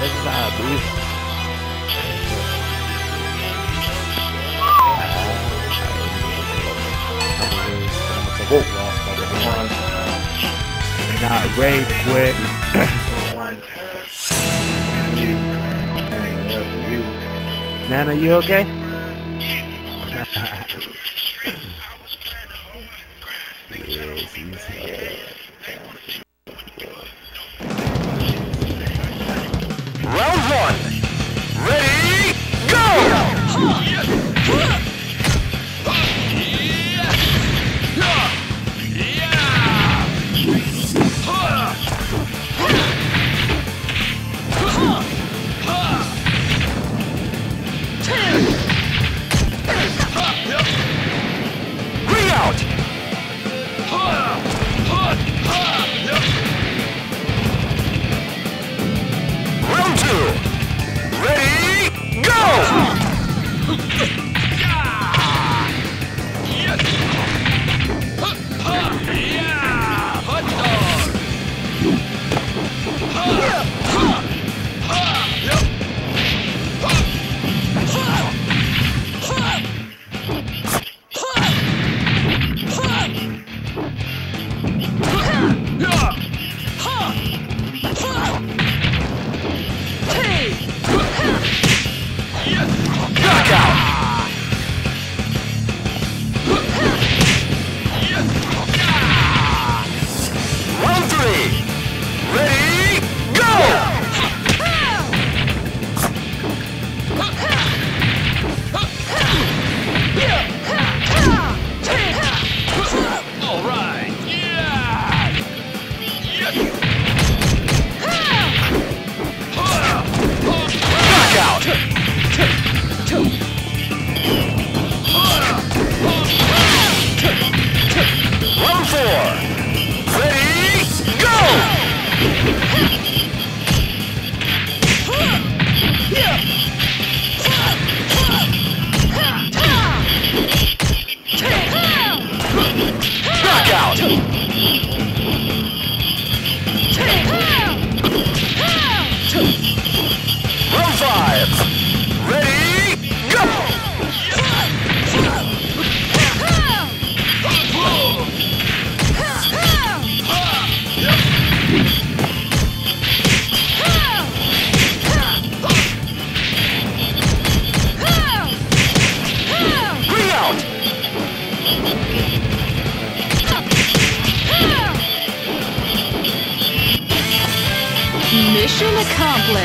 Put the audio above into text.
Next time, dude. Not way quick. Nana, you okay? Yeah! Yeah! Mission accomplished.